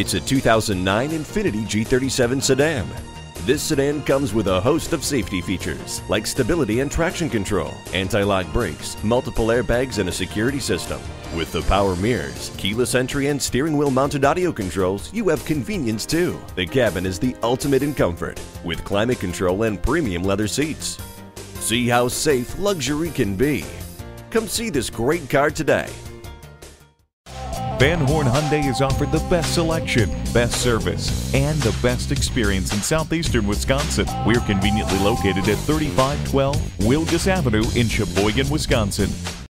It's a 2009 Infiniti G37 sedan. This sedan comes with a host of safety features like stability and traction control, anti-lock brakes, multiple airbags, and a security system. With the power mirrors, keyless entry, and steering wheel mounted audio controls, you have convenience too. The cabin is the ultimate in comfort with climate control and premium leather seats. See how safe luxury can be. Come see this great car today. Van Horn Hyundai is offered the best selection, best service, and the best experience in southeastern Wisconsin. We're conveniently located at 3512 Wilgus Avenue in Sheboygan, Wisconsin.